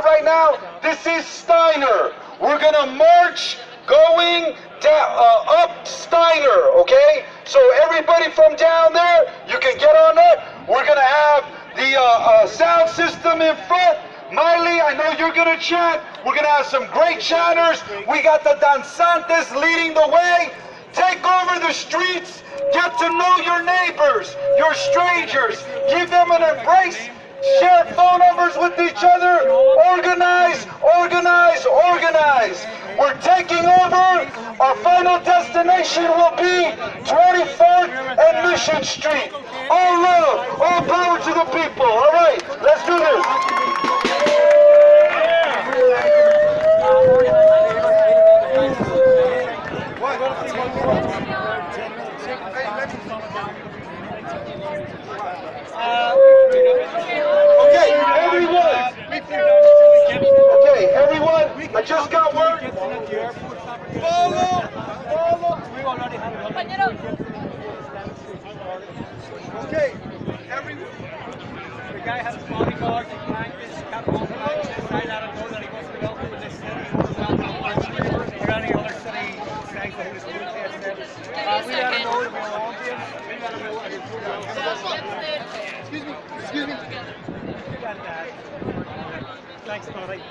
right now, this is Steiner. We're gonna march going down, uh, up Steiner, okay? So everybody from down there, you can get on up. We're gonna have the uh, uh, sound system in front. Miley, I know you're gonna chant. We're gonna have some great chanters. We got the danzantes leading the way. Take over the streets. Get to know your neighbors, your strangers. Give them an embrace. Share phone numbers with each other. We're taking over. Our final destination will be 24th and Mission Street. All love, all power to the people. All right, let's do this. I just got Okay, everyone. The guy has bodyguards and blankets, got all blankets, I don't know that he to go to this city. Uh. Excuse me, excuse me. Thanks, buddy.